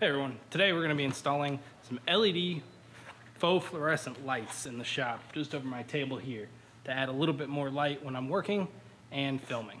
Hey everyone, today we're going to be installing some LED faux fluorescent lights in the shop just over my table here to add a little bit more light when I'm working and filming.